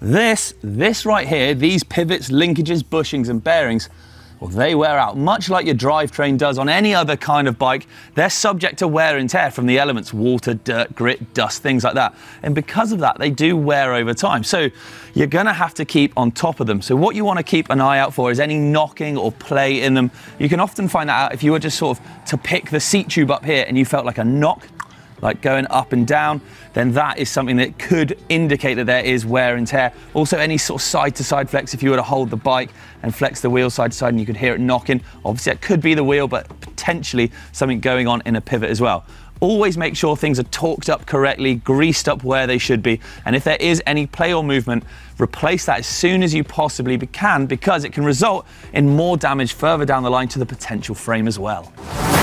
This, this right here, these pivots, linkages, bushings and bearings, well, they wear out, much like your drivetrain does on any other kind of bike. They're subject to wear and tear from the elements, water, dirt, grit, dust, things like that. And because of that, they do wear over time. So you're gonna have to keep on top of them. So what you wanna keep an eye out for is any knocking or play in them. You can often find that out if you were just sort of to pick the seat tube up here and you felt like a knock like going up and down, then that is something that could indicate that there is wear and tear. Also, any sort of side to side flex, if you were to hold the bike and flex the wheel side to side and you could hear it knocking, obviously that could be the wheel, but potentially something going on in a pivot as well. Always make sure things are torqued up correctly, greased up where they should be. And if there is any play or movement, replace that as soon as you possibly can because it can result in more damage further down the line to the potential frame as well.